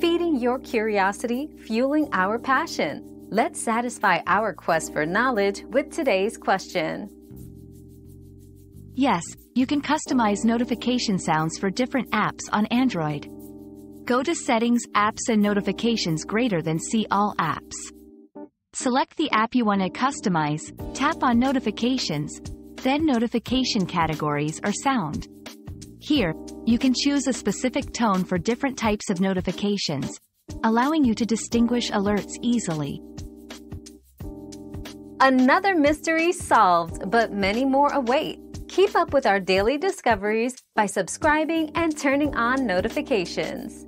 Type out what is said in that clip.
feeding your curiosity, fueling our passion. Let's satisfy our quest for knowledge with today's question. Yes, you can customize notification sounds for different apps on Android. Go to Settings, Apps and Notifications greater than See All Apps. Select the app you want to customize, tap on Notifications, then Notification Categories or Sound. Here, you can choose a specific tone for different types of notifications, allowing you to distinguish alerts easily. Another mystery solved, but many more await. Keep up with our daily discoveries by subscribing and turning on notifications.